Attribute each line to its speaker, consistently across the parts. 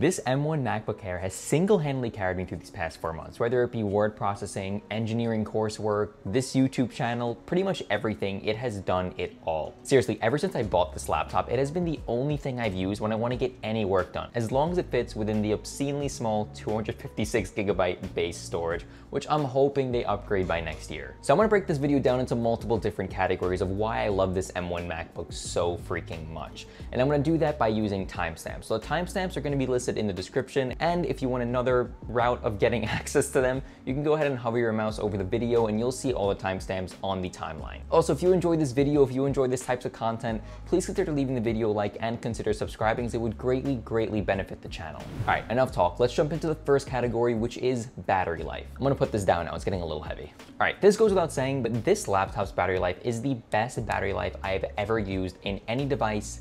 Speaker 1: This M1 MacBook Air has single-handedly carried me through these past four months, whether it be word processing, engineering coursework, this YouTube channel, pretty much everything, it has done it all. Seriously, ever since I bought this laptop, it has been the only thing I've used when I want to get any work done, as long as it fits within the obscenely small 256 gigabyte base storage, which I'm hoping they upgrade by next year. So I'm gonna break this video down into multiple different categories of why I love this M1 MacBook so freaking much. And I'm gonna do that by using timestamps. So the timestamps are gonna be listed in the description. And if you want another route of getting access to them, you can go ahead and hover your mouse over the video and you'll see all the timestamps on the timeline. Also, if you enjoyed this video, if you enjoy this types of content, please consider leaving the video a like and consider subscribing as it would greatly, greatly benefit the channel. All right, enough talk. Let's jump into the first category, which is battery life. I'm gonna put this down now, it's getting a little heavy. All right, this goes without saying, but this laptop's battery life is the best battery life I've ever used in any device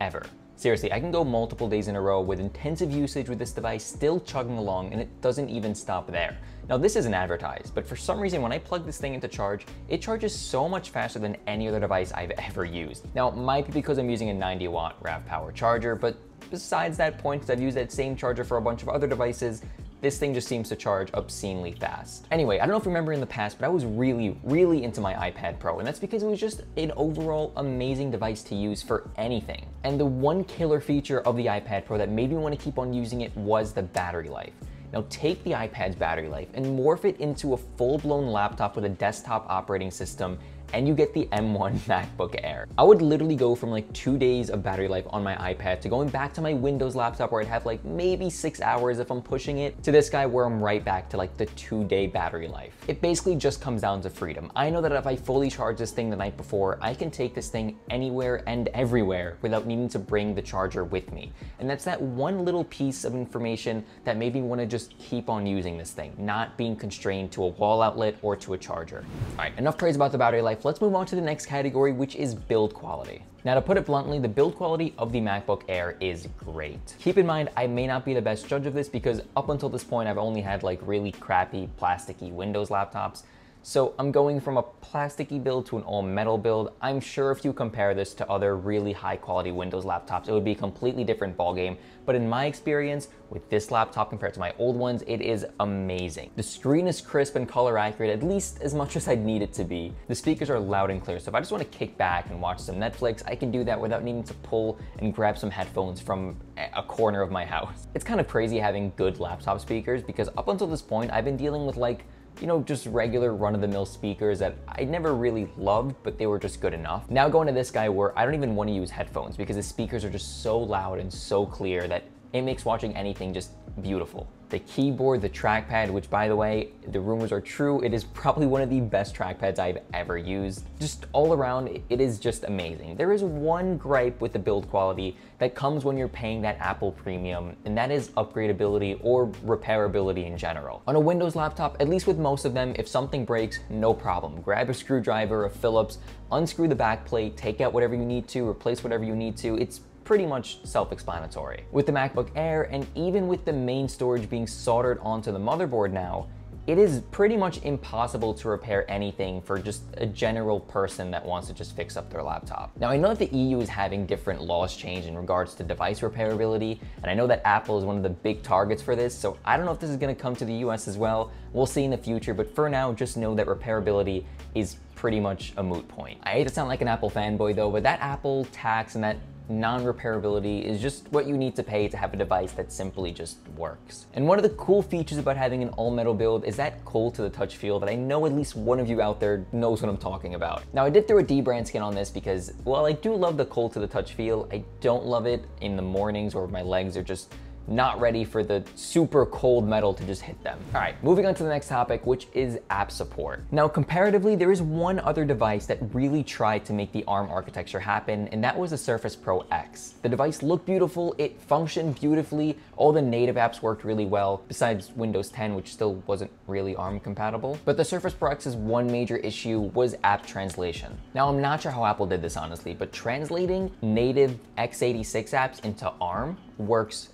Speaker 1: ever. Seriously, I can go multiple days in a row with intensive usage with this device still chugging along and it doesn't even stop there. Now this isn't advertised, but for some reason when I plug this thing into charge, it charges so much faster than any other device I've ever used. Now it might be because I'm using a 90 watt RAVPower charger, but besides that point, I've used that same charger for a bunch of other devices, this thing just seems to charge obscenely fast. Anyway, I don't know if you remember in the past, but I was really, really into my iPad Pro, and that's because it was just an overall amazing device to use for anything. And the one killer feature of the iPad Pro that made me want to keep on using it was the battery life. Now take the iPad's battery life and morph it into a full-blown laptop with a desktop operating system and you get the M1 MacBook Air. I would literally go from like two days of battery life on my iPad to going back to my Windows laptop where I'd have like maybe six hours if I'm pushing it, to this guy where I'm right back to like the two day battery life. It basically just comes down to freedom. I know that if I fully charge this thing the night before, I can take this thing anywhere and everywhere without needing to bring the charger with me. And that's that one little piece of information that made me wanna just keep on using this thing, not being constrained to a wall outlet or to a charger. All right, enough praise about the battery life life, let's move on to the next category, which is build quality. Now to put it bluntly, the build quality of the MacBook Air is great. Keep in mind, I may not be the best judge of this because up until this point, I've only had like really crappy plasticky Windows laptops. So I'm going from a plasticky build to an all metal build. I'm sure if you compare this to other really high quality Windows laptops, it would be a completely different ballgame. But in my experience with this laptop compared to my old ones, it is amazing. The screen is crisp and color accurate, at least as much as I'd need it to be. The speakers are loud and clear, so if I just wanna kick back and watch some Netflix, I can do that without needing to pull and grab some headphones from a corner of my house. It's kind of crazy having good laptop speakers because up until this point, I've been dealing with like you know, just regular run-of-the-mill speakers that I never really loved, but they were just good enough. Now going to this guy where I don't even want to use headphones because the speakers are just so loud and so clear that it makes watching anything just beautiful. The keyboard, the trackpad, which by the way, the rumors are true, it is probably one of the best trackpads I've ever used. Just all around, it is just amazing. There is one gripe with the build quality that comes when you're paying that Apple premium, and that is upgradability or repairability in general. On a Windows laptop, at least with most of them, if something breaks, no problem. Grab a screwdriver, a Phillips, unscrew the back plate, take out whatever you need to, replace whatever you need to. It's pretty much self-explanatory. With the MacBook Air and even with the main storage being soldered onto the motherboard now, it is pretty much impossible to repair anything for just a general person that wants to just fix up their laptop. Now I know that the EU is having different laws change in regards to device repairability, and I know that Apple is one of the big targets for this, so I don't know if this is gonna come to the US as well. We'll see in the future, but for now, just know that repairability is pretty much a moot point. I hate to sound like an Apple fanboy though, but that Apple tax and that non-repairability is just what you need to pay to have a device that simply just works. And one of the cool features about having an all-metal build is that cold to the touch feel that I know at least one of you out there knows what I'm talking about. Now I did throw a dbrand skin on this because while I do love the cold to the touch feel, I don't love it in the mornings or my legs are just not ready for the super cold metal to just hit them. All right, moving on to the next topic, which is app support. Now, comparatively, there is one other device that really tried to make the ARM architecture happen, and that was the Surface Pro X. The device looked beautiful, it functioned beautifully, all the native apps worked really well, besides Windows 10, which still wasn't really ARM compatible. But the Surface Pro X's one major issue was app translation. Now, I'm not sure how Apple did this honestly, but translating native x86 apps into ARM works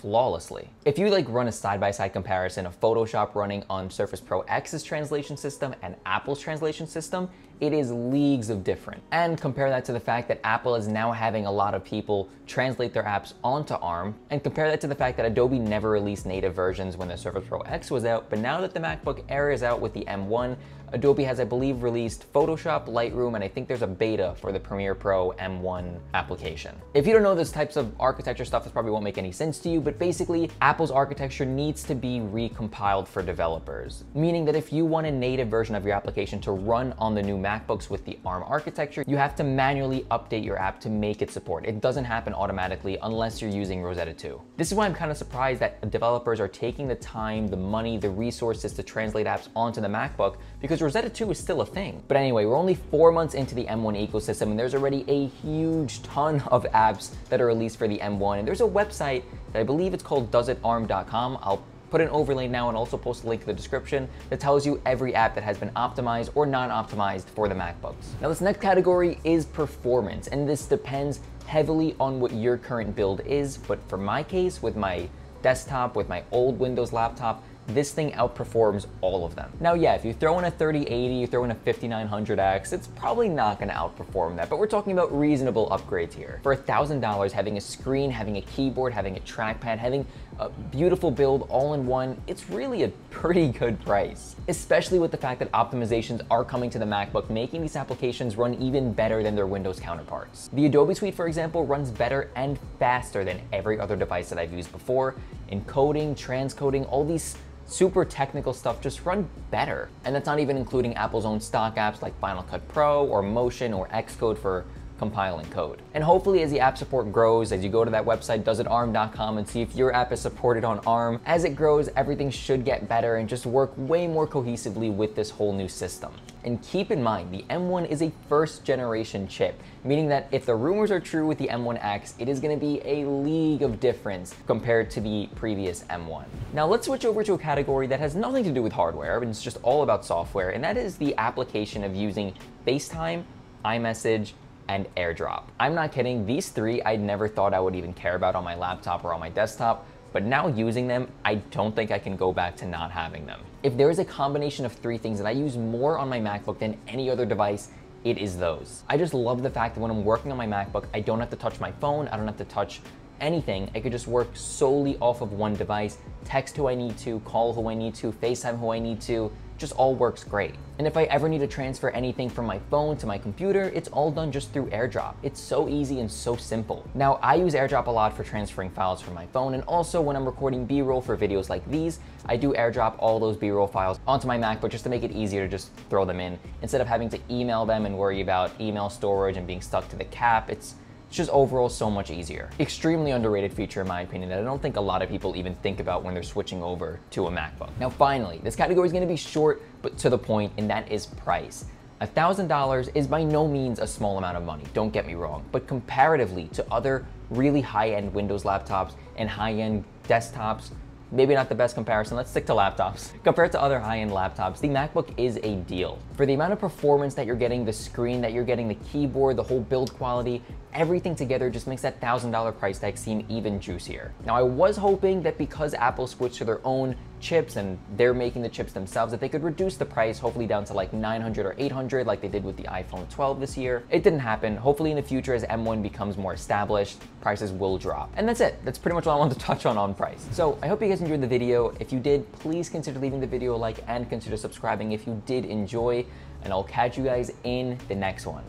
Speaker 1: flawlessly. If you like run a side-by-side -side comparison of Photoshop running on Surface Pro X's translation system and Apple's translation system, it is leagues of different. And compare that to the fact that Apple is now having a lot of people translate their apps onto ARM, and compare that to the fact that Adobe never released native versions when the Surface Pro X was out, but now that the MacBook Air is out with the M1, Adobe has, I believe, released Photoshop, Lightroom, and I think there's a beta for the Premiere Pro M1 application. If you don't know this types of architecture stuff, this probably won't make any sense to you, but basically, Apple's architecture needs to be recompiled for developers, meaning that if you want a native version of your application to run on the new MacBooks with the ARM architecture, you have to manually update your app to make it support. It doesn't happen automatically unless you're using Rosetta 2. This is why I'm kind of surprised that developers are taking the time, the money, the resources to translate apps onto the MacBook because Rosetta 2 is still a thing. But anyway, we're only four months into the M1 ecosystem and there's already a huge ton of apps that are released for the M1. And there's a website that I believe it's called doesitarm.com. I'll put an overlay now and also post a link in the description that tells you every app that has been optimized or non-optimized for the MacBooks. Now this next category is performance and this depends heavily on what your current build is, but for my case with my desktop, with my old Windows laptop, this thing outperforms all of them. Now, yeah, if you throw in a 3080, you throw in a 5900X, it's probably not gonna outperform that, but we're talking about reasonable upgrades here. For $1,000, having a screen, having a keyboard, having a trackpad, having a beautiful build all in one, it's really a pretty good price. Especially with the fact that optimizations are coming to the MacBook, making these applications run even better than their Windows counterparts. The Adobe Suite, for example, runs better and faster than every other device that I've used before. Encoding, transcoding, all these super technical stuff just run better. And that's not even including Apple's own stock apps like Final Cut Pro or Motion or Xcode for compiling code. And hopefully as the app support grows, as you go to that website, doesitarm.com and see if your app is supported on ARM, as it grows, everything should get better and just work way more cohesively with this whole new system. And keep in mind, the M1 is a first generation chip, meaning that if the rumors are true with the M1X, it is gonna be a league of difference compared to the previous M1. Now let's switch over to a category that has nothing to do with hardware, but it's just all about software, and that is the application of using FaceTime, iMessage, and AirDrop. I'm not kidding, these three I never thought I would even care about on my laptop or on my desktop, but now using them, I don't think I can go back to not having them. If there is a combination of three things that I use more on my MacBook than any other device, it is those. I just love the fact that when I'm working on my MacBook, I don't have to touch my phone, I don't have to touch anything. I could just work solely off of one device, text who I need to, call who I need to, FaceTime who I need to, just all works great. And if I ever need to transfer anything from my phone to my computer, it's all done just through AirDrop. It's so easy and so simple. Now, I use AirDrop a lot for transferring files from my phone, and also when I'm recording B-roll for videos like these, I do AirDrop all those B-roll files onto my MacBook just to make it easier to just throw them in. Instead of having to email them and worry about email storage and being stuck to the cap, it's it's just overall so much easier. Extremely underrated feature in my opinion that I don't think a lot of people even think about when they're switching over to a MacBook. Now finally, this category is gonna be short but to the point and that is price. $1,000 is by no means a small amount of money, don't get me wrong, but comparatively to other really high-end Windows laptops and high-end desktops, maybe not the best comparison, let's stick to laptops. Compared to other high-end laptops, the MacBook is a deal. For the amount of performance that you're getting, the screen that you're getting, the keyboard, the whole build quality, everything together just makes that $1,000 price tag seem even juicier. Now I was hoping that because Apple switched to their own chips and they're making the chips themselves that they could reduce the price hopefully down to like 900 or 800 like they did with the iPhone 12 this year. It didn't happen. Hopefully in the future as M1 becomes more established, prices will drop. And that's it. That's pretty much all I wanted to touch on on price. So I hope you guys enjoyed the video. If you did, please consider leaving the video a like and consider subscribing if you did enjoy and I'll catch you guys in the next one.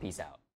Speaker 1: Peace out.